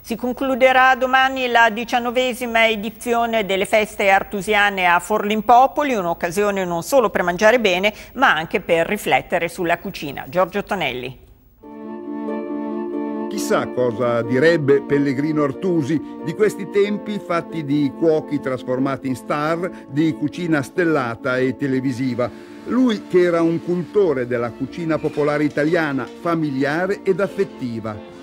Si concluderà domani la diciannovesima edizione delle feste artusiane a Forlimpopoli, un'occasione non solo per mangiare bene, ma anche per riflettere sulla cucina. Giorgio Tonelli. Chissà cosa direbbe Pellegrino Artusi di questi tempi fatti di cuochi trasformati in star, di cucina stellata e televisiva. Lui che era un cultore della cucina popolare italiana, familiare ed affettiva.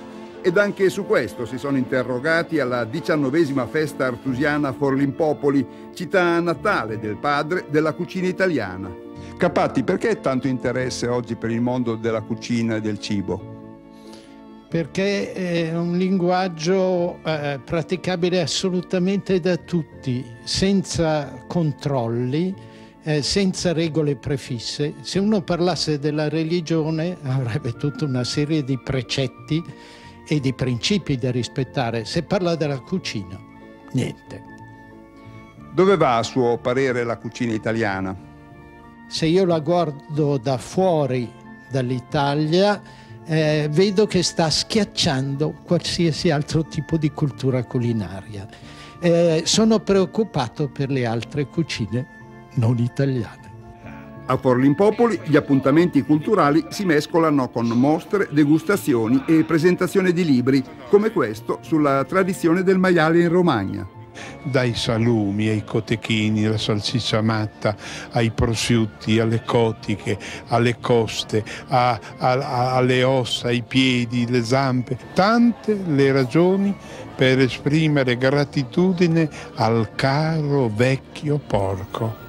Ed anche su questo si sono interrogati alla diciannovesima festa artusiana Forlimpopoli, città natale del padre della cucina italiana. Capatti, perché tanto interesse oggi per il mondo della cucina e del cibo? Perché è un linguaggio eh, praticabile assolutamente da tutti, senza controlli, eh, senza regole prefisse. Se uno parlasse della religione avrebbe tutta una serie di precetti e di principi da rispettare. Se parla della cucina, niente. Dove va a suo parere la cucina italiana? Se io la guardo da fuori dall'Italia, eh, vedo che sta schiacciando qualsiasi altro tipo di cultura culinaria. Eh, sono preoccupato per le altre cucine non italiane. A Forlimpopoli gli appuntamenti culturali si mescolano con mostre, degustazioni e presentazioni di libri, come questo sulla tradizione del maiale in Romagna. Dai salumi ai cotechini, alla salsiccia matta, ai prosciutti, alle cotiche, alle coste, a, a, alle ossa, ai piedi, le zampe. Tante le ragioni per esprimere gratitudine al caro vecchio porco.